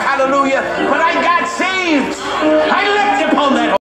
hallelujah. But I got